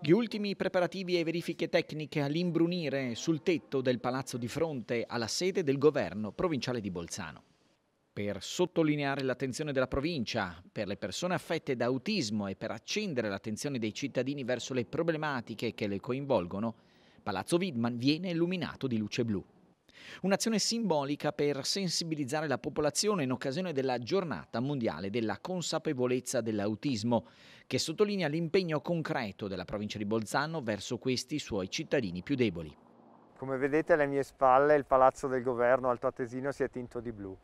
Gli ultimi preparativi e verifiche tecniche all'imbrunire sul tetto del palazzo di fronte alla sede del governo provinciale di Bolzano. Per sottolineare l'attenzione della provincia per le persone affette da autismo e per accendere l'attenzione dei cittadini verso le problematiche che le coinvolgono, Palazzo Widman viene illuminato di luce blu. Un'azione simbolica per sensibilizzare la popolazione in occasione della giornata mondiale della consapevolezza dell'autismo, che sottolinea l'impegno concreto della provincia di Bolzano verso questi suoi cittadini più deboli. Come vedete alle mie spalle il palazzo del governo altoatesino si è tinto di blu.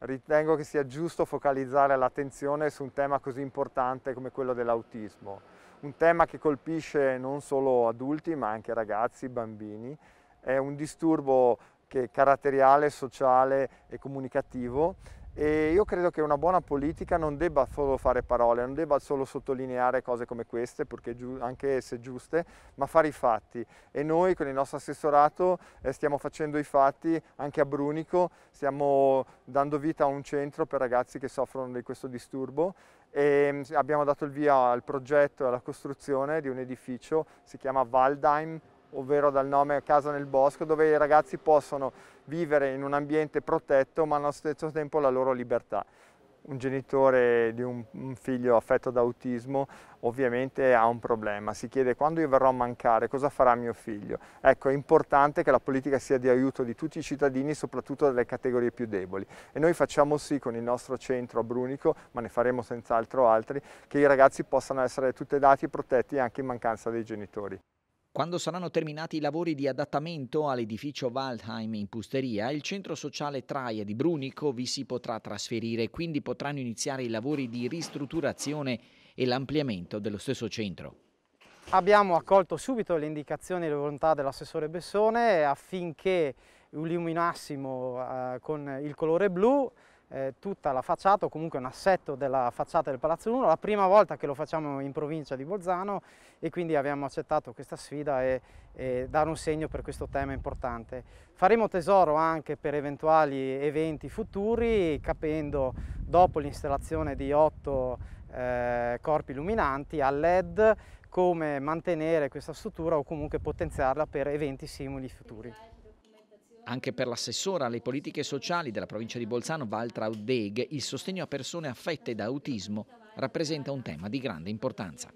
Ritengo che sia giusto focalizzare l'attenzione su un tema così importante come quello dell'autismo, un tema che colpisce non solo adulti ma anche ragazzi, bambini, è un disturbo che è caratteriale, sociale e comunicativo e io credo che una buona politica non debba solo fare parole, non debba solo sottolineare cose come queste, anche esse giuste, ma fare i fatti. E noi con il nostro assessorato eh, stiamo facendo i fatti anche a Brunico, stiamo dando vita a un centro per ragazzi che soffrono di questo disturbo e mm, abbiamo dato il via al progetto e alla costruzione di un edificio, si chiama Waldheim ovvero dal nome Casa nel Bosco, dove i ragazzi possono vivere in un ambiente protetto ma allo stesso tempo la loro libertà. Un genitore di un, figlio affetto da autismo ovviamente ha un problema, si chiede quando io verrò a mancare cosa farà mio figlio. Ecco, è importante che la politica sia di aiuto di tutti i cittadini, soprattutto delle categorie più deboli. E noi facciamo sì con il nostro centro a Brunico, ma ne faremo senz'altro altri, che i ragazzi possano essere tutelati e protetti anche in mancanza dei genitori. Quando saranno terminati i lavori di adattamento all'edificio Waldheim in Pusteria, il centro sociale Traia di Brunico vi si potrà trasferire quindi potranno iniziare i lavori di ristrutturazione e l'ampliamento dello stesso centro. Abbiamo accolto subito le indicazioni e le volontà dell'assessore Bessone affinché illuminassimo eh, con il colore blu eh, tutta la facciata o comunque un assetto della facciata del Palazzo 1, la prima volta che lo facciamo in provincia di Bolzano e quindi abbiamo accettato questa sfida e, e dare un segno per questo tema importante. Faremo tesoro anche per eventuali eventi futuri capendo dopo l'installazione di otto eh, corpi illuminanti a LED come mantenere questa struttura o comunque potenziarla per eventi simili futuri. Anche per l'assessora alle politiche sociali della provincia di Bolzano, Valtraud Deg, il sostegno a persone affette da autismo rappresenta un tema di grande importanza.